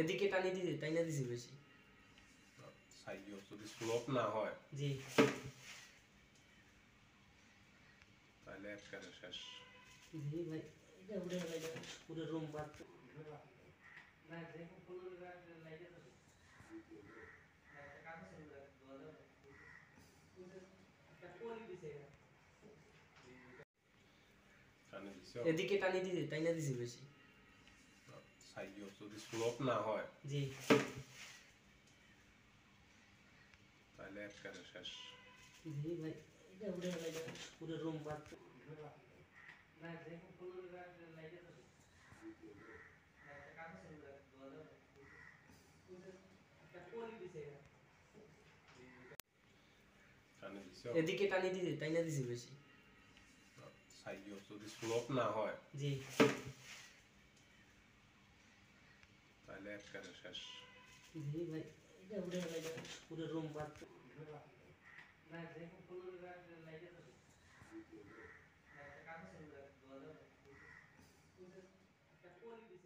এদিকে টানি দিছি টাইনা দিছি বেশি। সাইজ যদি স্লোপ না হয় জি। তাহলে একবারে শেষ। জি ভাই এটা উড়ে গেল পুরো রুম বাদ। টানে দিছ। এদিকে টানি দিছি টাইনা দিছি বেশি। সাইজ যদি স্লোপ না হয়। জি। তাহলে একবারে শেষ। জি ভাই এটা উড়ে গেল পুরো রুম বাদ। এদিকে টানি দিছি টাইনা দিছি বেশি। সাইজ যদি স্লোপ না হয়। জি। তাহলে একবারে শেষ জি ভাই এটা উড়ে গেল পুরো রুম বাদ টানে দিছ